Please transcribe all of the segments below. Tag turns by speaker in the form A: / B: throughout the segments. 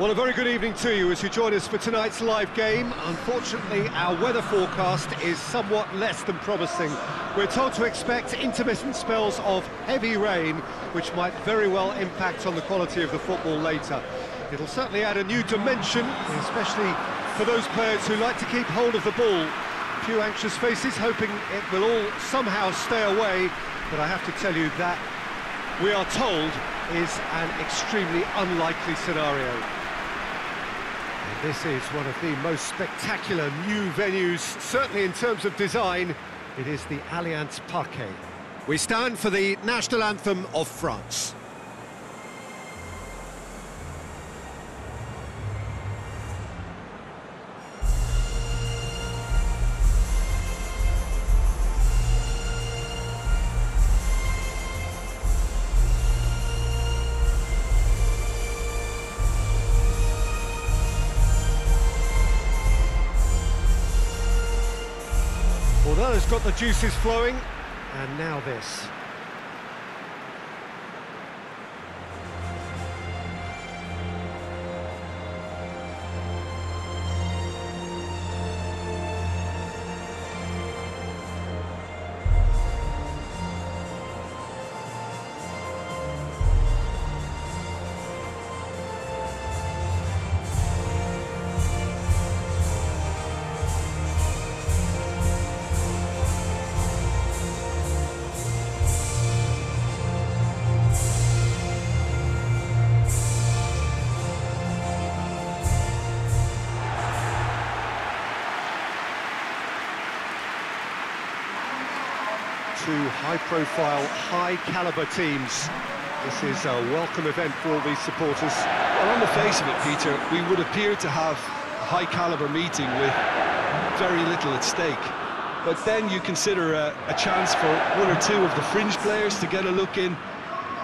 A: Well, a very good evening to you as you join us for tonight's live game. Unfortunately, our weather forecast is somewhat less than promising. We're told to expect intermittent spells of heavy rain, which might very well impact on the quality of the football later. It'll certainly add a new dimension, especially for those players who like to keep hold of the ball. A few anxious faces hoping it will all somehow stay away, but I have to tell you that we are told is an extremely unlikely scenario. This is one of the most spectacular new venues, certainly in terms of design. It is the Allianz Parque. We stand for the national anthem of France. Got the juices flowing, and now this. High-profile, high-caliber teams. This is a welcome event for all these supporters.
B: Well, on the face of it, Peter, we would appear to have a high-caliber meeting with very little at stake. But then you consider a, a chance for one or two of the fringe players to get a look in,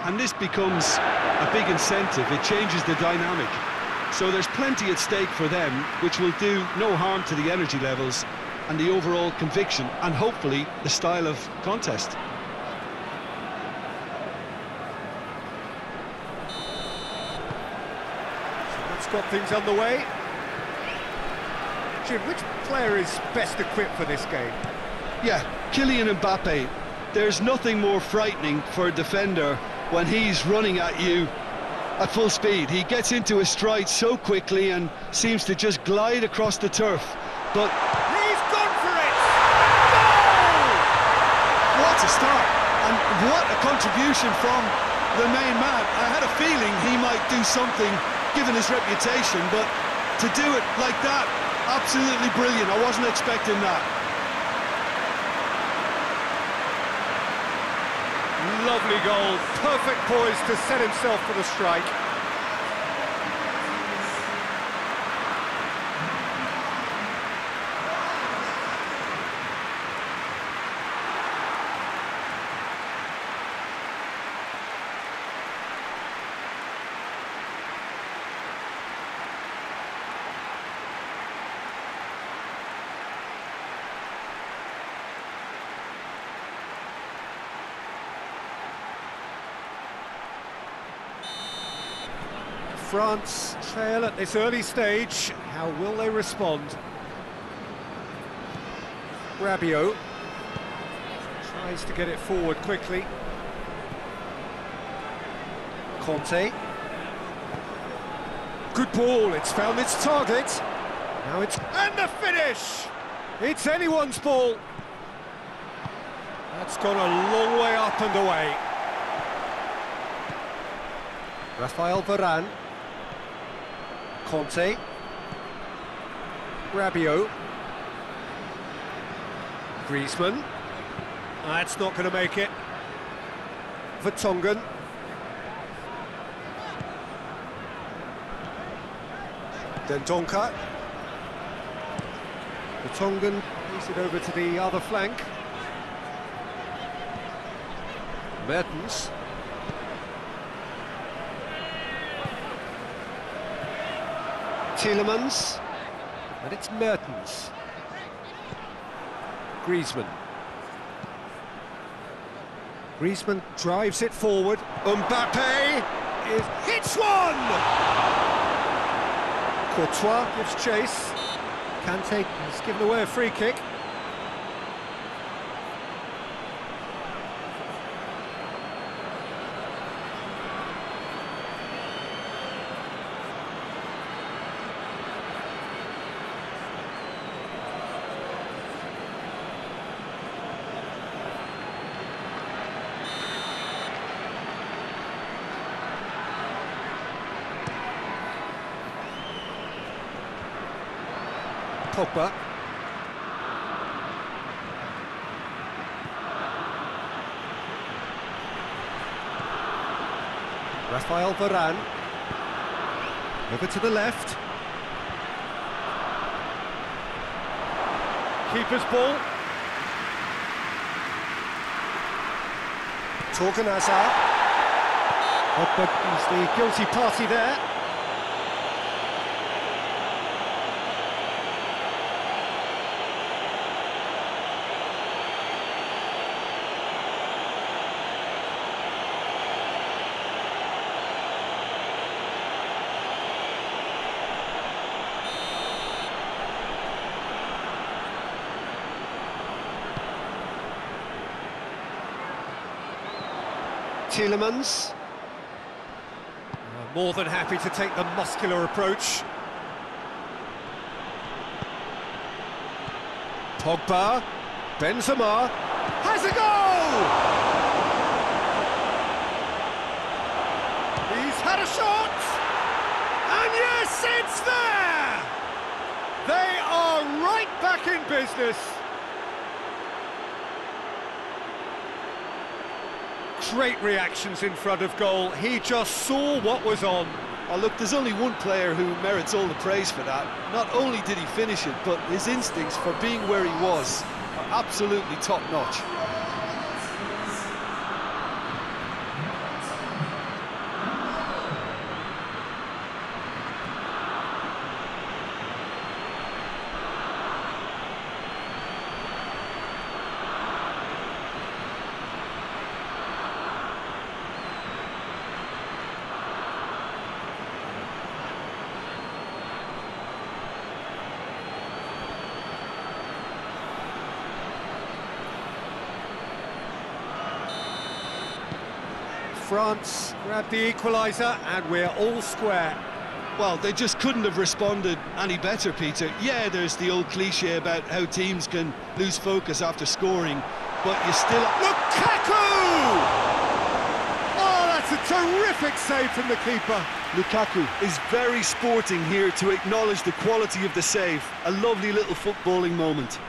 B: and this becomes a big incentive. It changes the dynamic. So there's plenty at stake for them, which will do no harm to the energy levels and the overall conviction and hopefully the style of contest.
A: Got things underway. Jim, which player is best equipped for this game?
B: Yeah, Kylian Mbappe. There's nothing more frightening for a defender when he's running at you at full speed. He gets into his stride so quickly and seems to just glide across the turf. But
A: he's gone for it! Goal!
B: What a start! And what a contribution from the main man. I had a feeling he might do something given his reputation, but to do it like that, absolutely brilliant. I wasn't expecting that.
A: Lovely goal, perfect poise to set himself for the strike. France trail at this early stage. How will they respond? Rabiot tries to get it forward quickly. Conte. Good ball, it's found its target. Now it's... And the finish! It's anyone's ball. That's gone a long way up and away. Rafael Varane. Conte. Rabiot. Griezmann. That's not going to make it. Vertonghen. Dendoncker. Vertonghen plays it over to the other flank. Mertens. Tielemans, and it's Mertens. Griezmann. Griezmann drives it forward. Mbappe is hits one! Courtois gives chase. Kante has given away a free kick. Pogba. Rafael Varane. Over to the left. Keeper's ball. Torgan Hazard. Pogba is the guilty party there. Tielemans. Uh, more than happy to take the muscular approach. Pogba. Benzema. Has a goal! He's had a shot! And yes, it's there! They are right back in business. Great reactions in front of goal. He just saw what was on.
B: Oh, look, there's only one player who merits all the praise for that. Not only did he finish it, but his instincts for being where he was are absolutely top-notch.
A: France grab the equaliser and we're all square.
B: Well, they just couldn't have responded any better, Peter. Yeah, there's the old cliche about how teams can lose focus after scoring, but you still...
A: Lukaku! Oh, that's a terrific save from the keeper.
B: Lukaku is very sporting here to acknowledge the quality of the save. A lovely little footballing moment.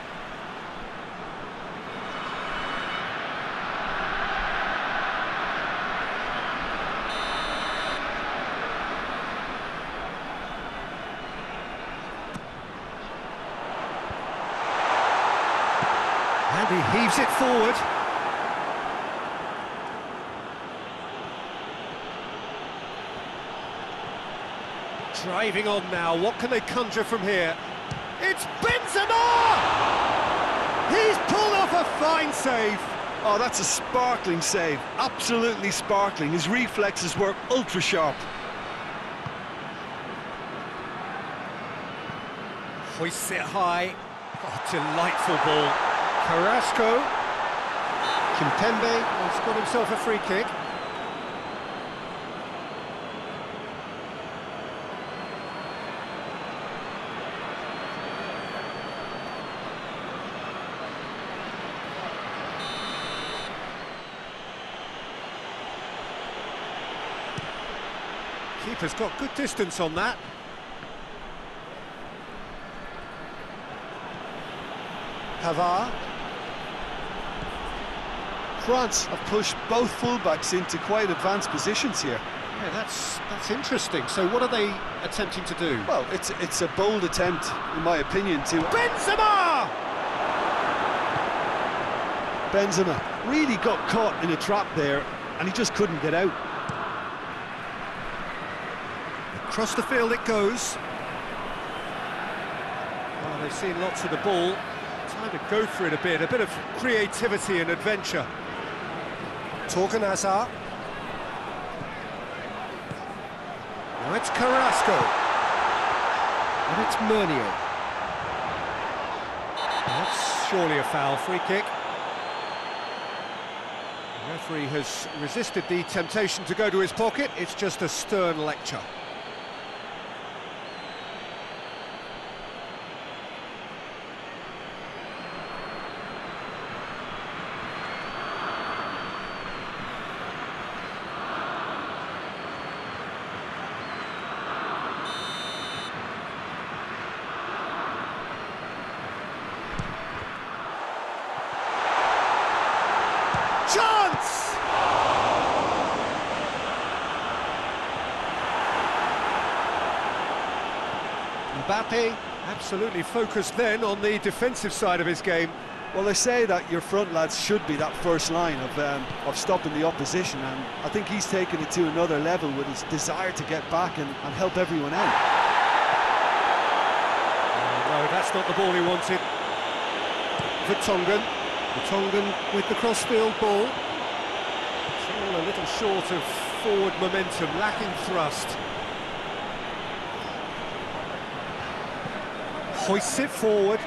A: Heaves it forward. Driving on now, what can they conjure from here? It's Benzema! He's pulled off a fine save.
B: Oh, that's a sparkling save. Absolutely sparkling. His reflexes were ultra sharp.
A: Hoists it high. Oh, delightful ball. Carrasco. Kimpembe has got himself a free kick. Keeper's got good distance on that. Pavard.
B: France have pushed both fullbacks into quite advanced positions here.
A: Yeah, that's that's interesting. So what are they attempting to do?
B: Well, it's it's a bold attempt, in my opinion, to...
A: Benzema!
B: Benzema really got caught in a trap there, and he just couldn't get out.
A: Across the field it goes. Well, they've seen lots of the ball. Time to go for it a bit, a bit of creativity and adventure. Torgan Hazard. Now it's Carrasco. And it's Meunier. That's surely a foul, free kick. The referee has resisted the temptation to go to his pocket, it's just a stern lecture. chance! Mbappe absolutely focused then on the defensive side of his game.
B: Well, they say that your front lads should be that first line of um, of stopping the opposition, and I think he's taken it to another level with his desire to get back and, and help everyone out.
A: no, that's not the ball he wanted. Vertonghen, Vertonghen with the crossfield ball. It's all a little short of forward momentum, lacking thrust. Hoists it forward.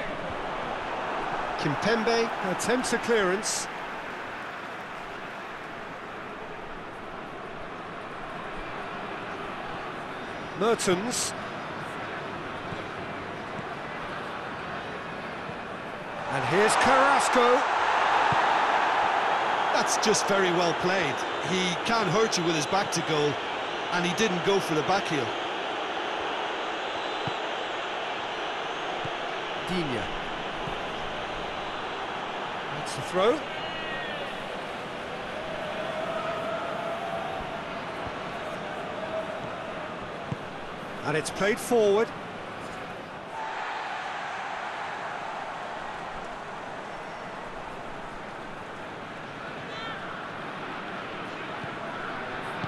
A: Kimpembe attempts a clearance. Mertens. And here's Carrasco.
B: That's just very well played. He can hurt you with his back to goal, and he didn't go for the back heel.
A: Digne. That's the throw. And it's played forward.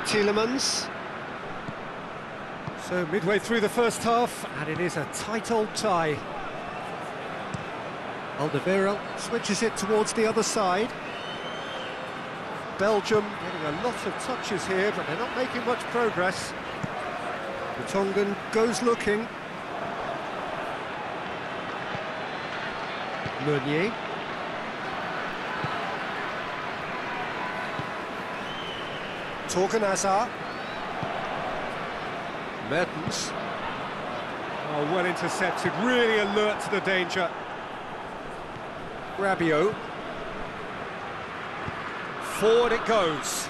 A: Tielemans. So midway through the first half, and it is a tight old tie. Alderweireld switches it towards the other side. Belgium getting a lot of touches here, but they're not making much progress. Vertonghen goes looking. Meunier. Torgan Hazard. Mertens. Oh, well intercepted, really alert to the danger. Rabiot. Forward it goes.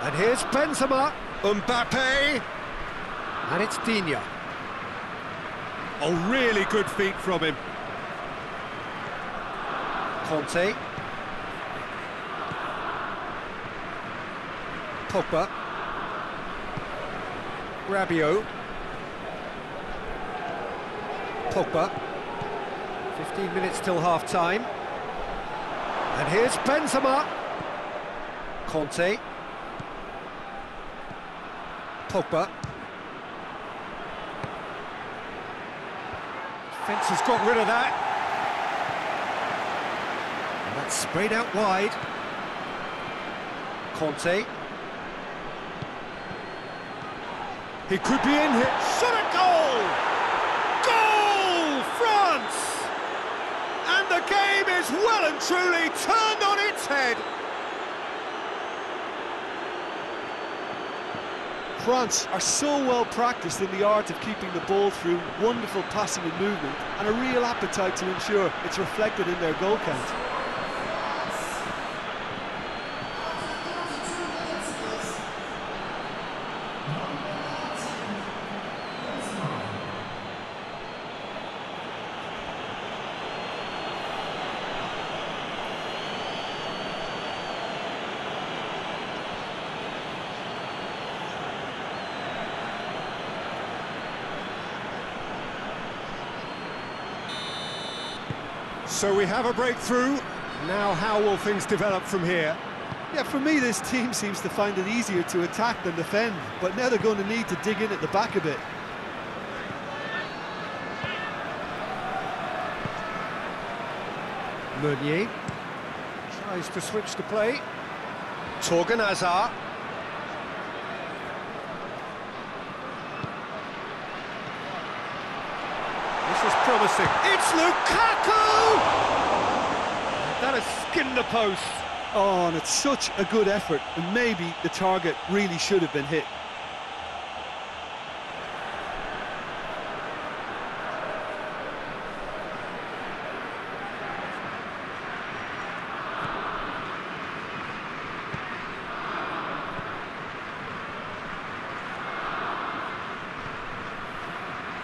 A: And here's Benzema. Mbappe. And it's Digne. A really good feet from him. Conte. Pogba. Rabiot. Pogba. 15 minutes till half-time. And here's Benzema. Conte. Pogba. Defence has got rid of that. And that's sprayed out wide. Conte. He could be in here a goal! Goal! France! And the well and truly turned on its head.
B: France are so well practiced in the art of keeping the ball through wonderful passing and movement, and a real appetite to ensure it's reflected in their goal count.
A: So we have a breakthrough. Now how will things develop from here?
B: Yeah, for me, this team seems to find it easier to attack than defend, but now they're going to need to dig in at the back a bit.
A: Meunier tries to switch the play. Torgan Hazard. This is promising. It's Lukaku! That has skinned the post.
B: Oh, and it's such a good effort, and maybe the target really should have been hit.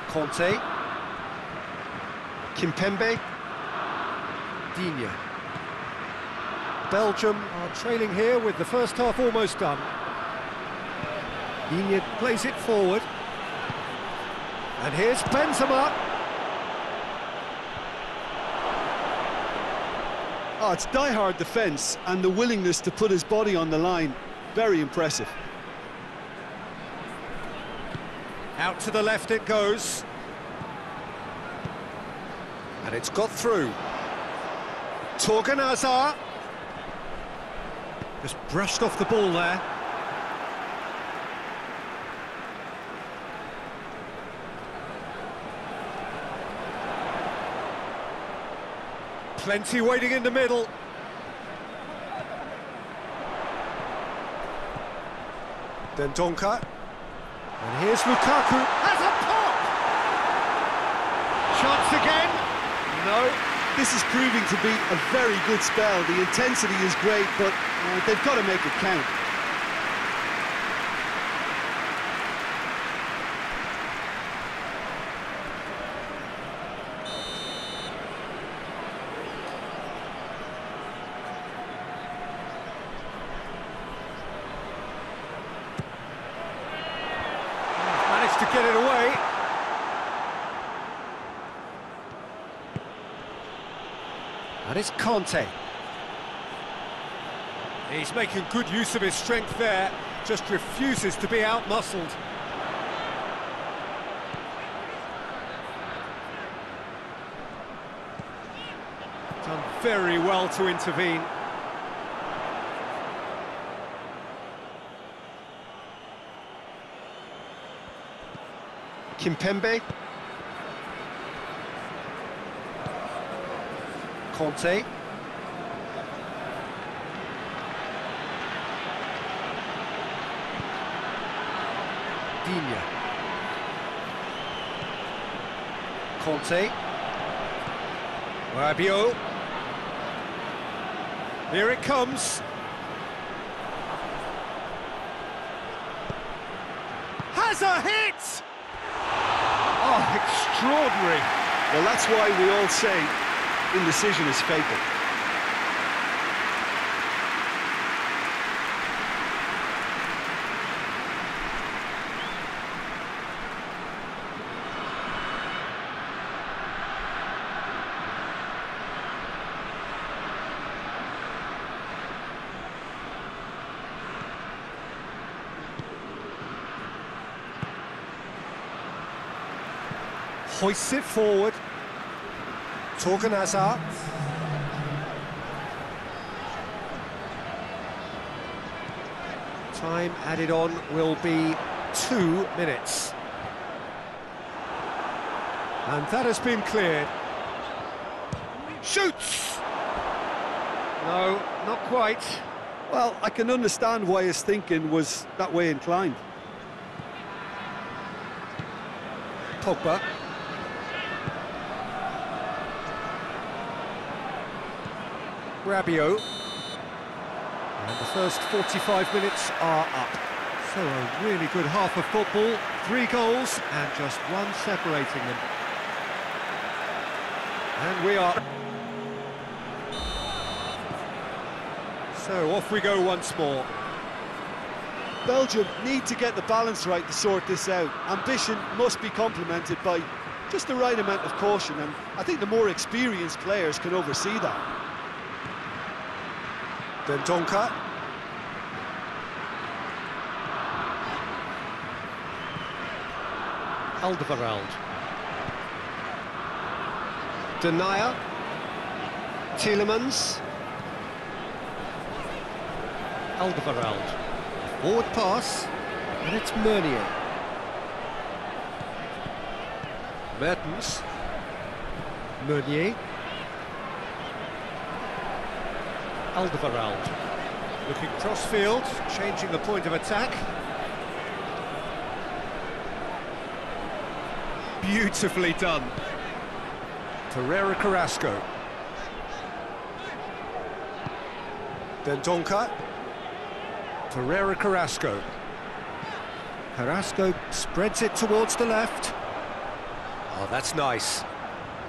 A: Conte. Kimpembe. Digne. Belgium are trailing here with the first half almost done. Digne plays it forward. And here's Benzema.
B: Oh, it's die-hard defence and the willingness to put his body on the line. Very impressive.
A: Out to the left it goes. And it's got through. Torgan Hazard. Just brushed off the ball there. Plenty waiting in the middle. Dendoncker. And here's Lukaku. Has a pop! Chance again.
B: This is proving to be a very good spell. The intensity is great, but uh, they've got to make it count.
A: Managed to get it away. And it's Conte. He's making good use of his strength there, just refuses to be outmuscled. Done very well to intervene. Kimpembe. Conte. Digne. Conte. Rabiot. Here it comes. Has a hit! Oh, extraordinary.
B: Well, that's why we all say indecision is fatal.
A: Hoists it forward. Torgan Hazard. Time added on will be two minutes. And that has been cleared. Shoots! No, not quite.
B: Well, I can understand why his thinking was that way inclined.
A: Pogba. Rabiot. And the first 45 minutes are up. So a really good half of football, three goals and just one separating them. And we are... So off we go once more.
B: Belgium need to get the balance right to sort this out. Ambition must be complemented by just the right amount of caution, and I think the more experienced players can oversee that.
A: Dendoncker. Alderweireld. Denayer. Tielemans. Alderweireld. Forward pass. And it's Meunier. Mertens. Meunier. Alderweireld. Looking cross-field, changing the point of attack. Beautifully done. Ferreira Carrasco. Dendoncker. Ferreira Carrasco. Carrasco spreads it towards the left. Oh, that's nice.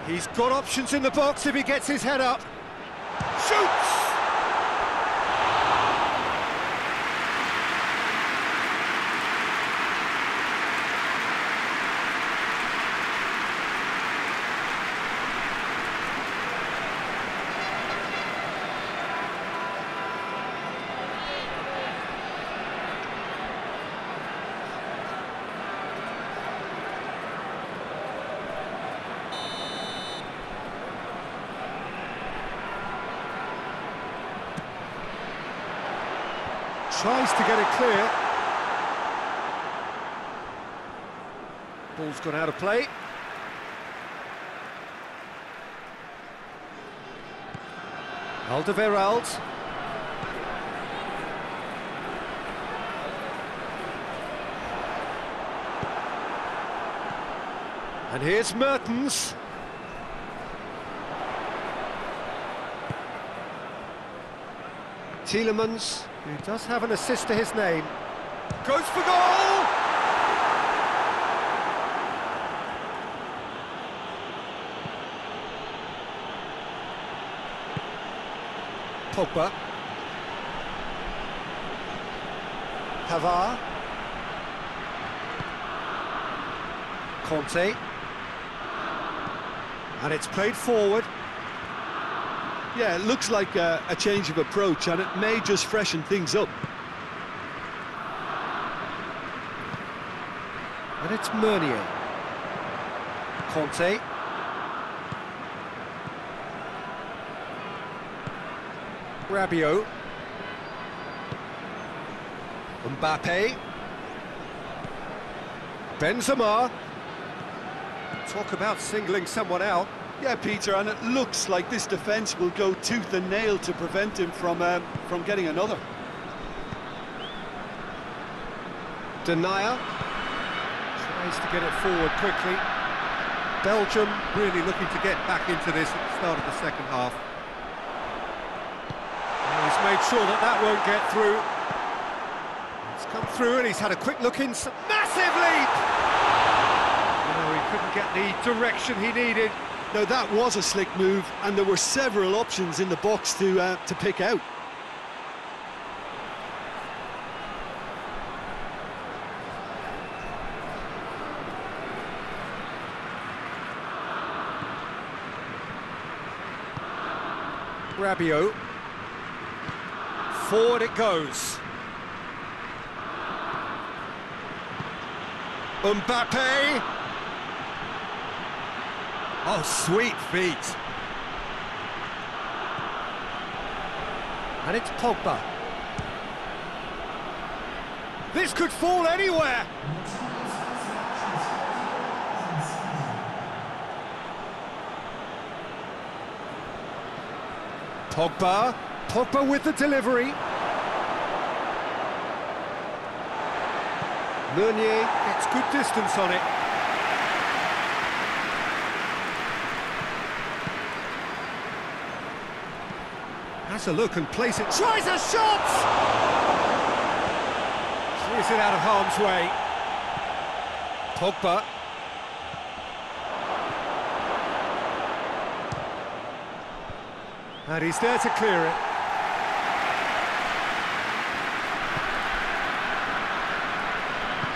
A: He's got options in the box if he gets his head up. Shoots! Tries to get it clear. Ball's gone out of play. Alderweireld. And here's Mertens. Tielemans, who does have an assist to his name, goes for goal! Pogba. Pavard. Conte. And it's played forward.
B: Yeah, it looks like a, a change of approach, and it may just freshen things up.
A: And it's Meunier. Conte. Rabiot. Mbappe. Benzema. Talk about singling someone out.
B: Yeah, Peter, and it looks like this defence will go tooth and nail to prevent him from um, from getting another.
A: Denayer tries to get it forward quickly. Belgium really looking to get back into this at the start of the second half. And he's made sure that that won't get through. It's come through and he's had a quick look in. Massive leap! No, he couldn't get the direction he needed.
B: Now that was a slick move, and there were several options in the box to uh, to pick out.
A: Rabiot. Forward it goes. Mbappe. Oh, sweet feet. And it's Pogba. This could fall anywhere. Pogba. Pogba with the delivery. Meunier gets good distance on it. A look and place it. Tries a shot! Clears it out of harm's way. Pogba. And he's there to clear it.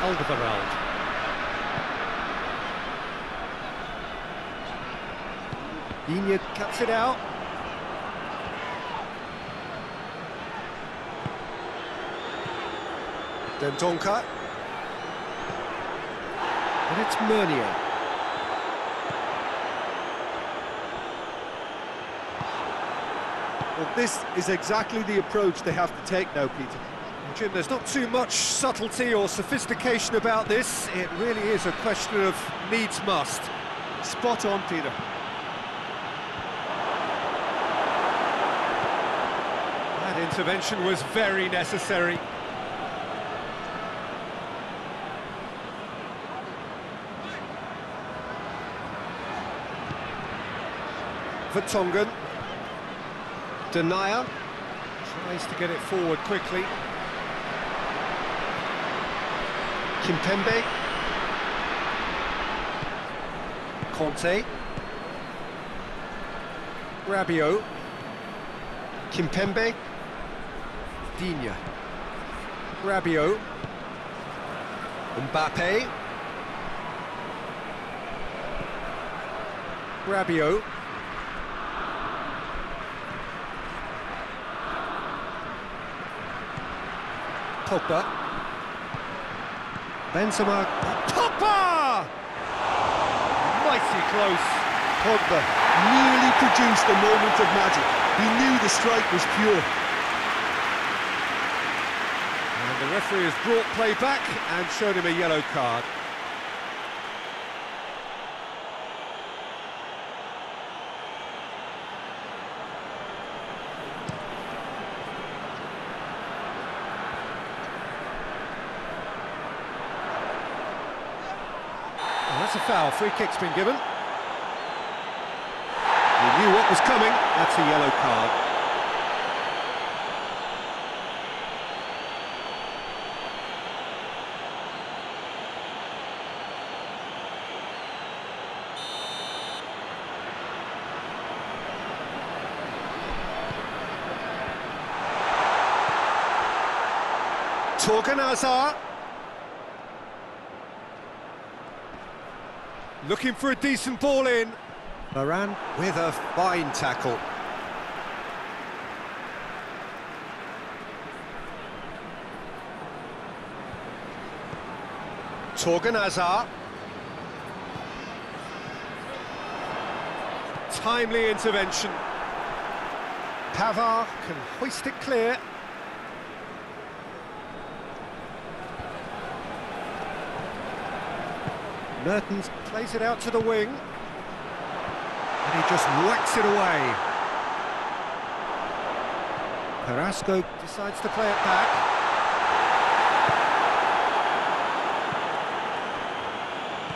A: Alderweireld. Digne cuts it out. Dendoncker. And it's Meunier.
B: Well, this is exactly the approach they have to take now, Peter.
A: Jim, there's not too much subtlety or sophistication about this. It really is a question of needs must.
B: Spot on, Peter.
A: That intervention was very necessary. Vertonghen. Denayer tries to get it forward quickly. Kimpembe. Conte. Rabiot. Kimpembe. Digne. Rabiot. Mbappe. Rabiot. Pogba. Benzema. Pogba! Mighty close.
B: Pogba nearly produced a moment of magic. He knew the strike was pure.
A: And the referee has brought play back and shown him a yellow card. Foul. Free kick's been given. He knew what was coming. That's a yellow card. Torgan. Looking for a decent ball in. Varane with a fine tackle. Torgan. Timely intervention. Pavard can hoist it clear. Mertens plays it out to the wing. And he just whacks it away. Carrasco decides to play it back.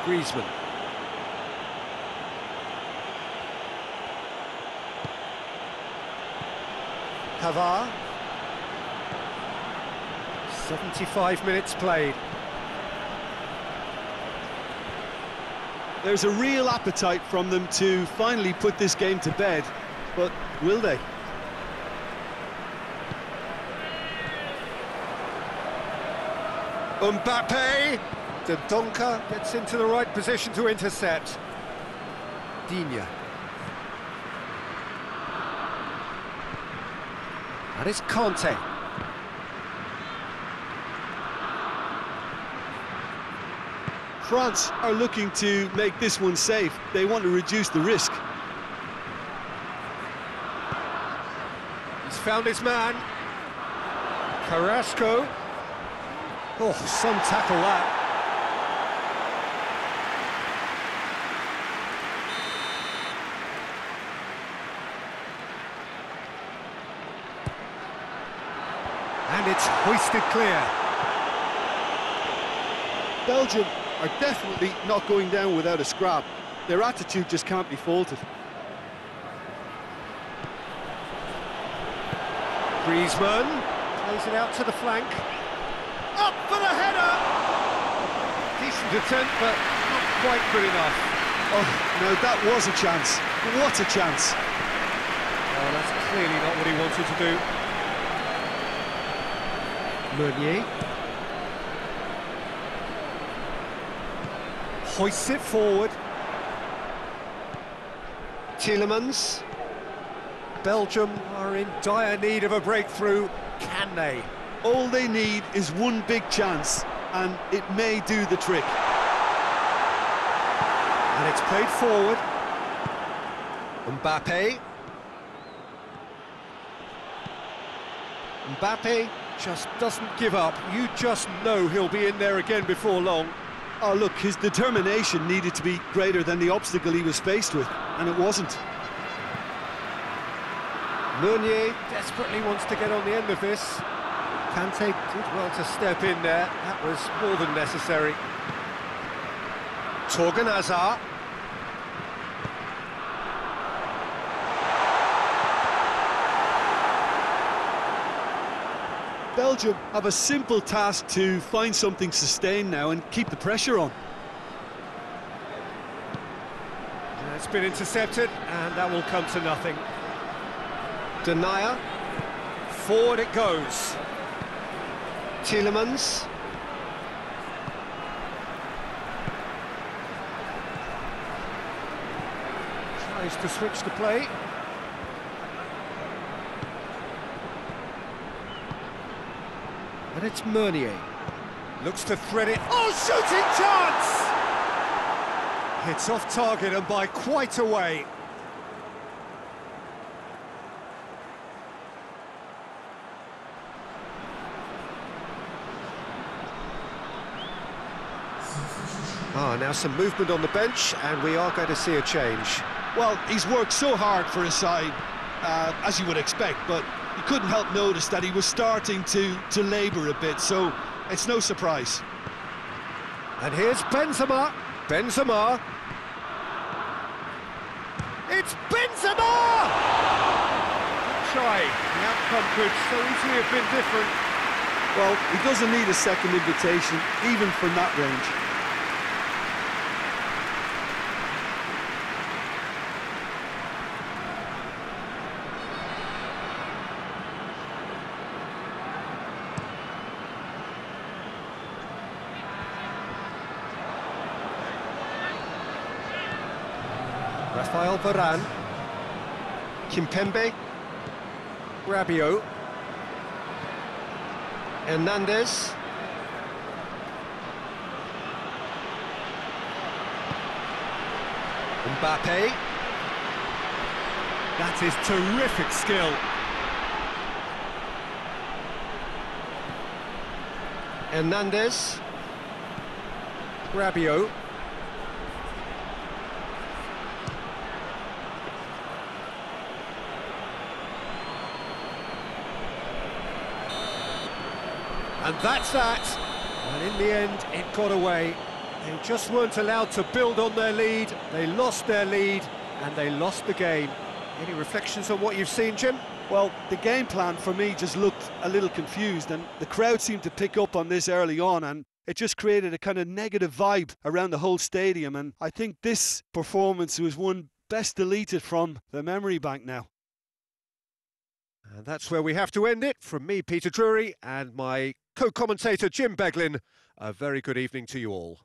A: Griezmann. Pavard. 75 minutes played.
B: There's a real appetite from them to finally put this game to bed, but will they?
A: Mbappe! De Donker gets into the right position to intercept. Digne. That is Conte.
B: France are looking to make this one safe. They want to reduce the risk.
A: He's found his man. Carrasco. Oh, some tackle that. And it's hoisted clear.
B: Belgium are definitely not going down without a scrap. Their attitude just can't be faulted.
A: Griezmann plays it out to the flank. Up for the header! Decent attempt, but not quite good enough.
B: Oh, no, that was a chance. What a chance.
A: Oh, that's clearly not what he wanted to do. Meunier. Hoists it forward. Tielemans. Belgium are in dire need of a breakthrough. Can they?
B: All they need is one big chance, and it may do the trick.
A: And it's played forward. Mbappe. Mbappe just doesn't give up. You just know he'll be in there again before long.
B: Oh, look, his determination needed to be greater than the obstacle he was faced with, and it wasn't.
A: Meunier desperately wants to get on the end of this. Kante did well to step in there. That was more than necessary. Torgan Hazard.
B: Belgium have a simple task to find something sustained now and keep the pressure on.
A: It's been intercepted, and that will come to nothing. Denayer. Forward it goes. Tielemans. Tries to switch the play. And it's Meunier. Looks to thread it. Oh, shooting chance! It's off target and by quite a way. Ah, now some movement on the bench, and we are going to see a change.
B: Well, he's worked so hard for his side, uh, as you would expect, but you couldn't help notice that he was starting to, to labour a bit, so it's no surprise.
A: And here's Benzema. Benzema. It's Benzema! Try. The outcome could so easily have been different.
B: Well, he doesn't need a second invitation, even from that range.
A: Rafael Varane. Kimpembe. Rabiot. Hernandez. Mbappe. That is terrific skill. Hernandez. Rabiot. And that's that. And in the end, it got away. They just weren't allowed to build on their lead. They lost their lead, and they lost the game. Any reflections on what you've seen, Jim?
B: Well, the game plan for me just looked a little confused, and the crowd seemed to pick up on this early on, and it just created a kind of negative vibe around the whole stadium. And I think this performance was one best deleted from the memory bank now.
A: And that's where we have to end it. From me, Peter Drury, and my co-commentator Jim Beglin, a very good evening to you all.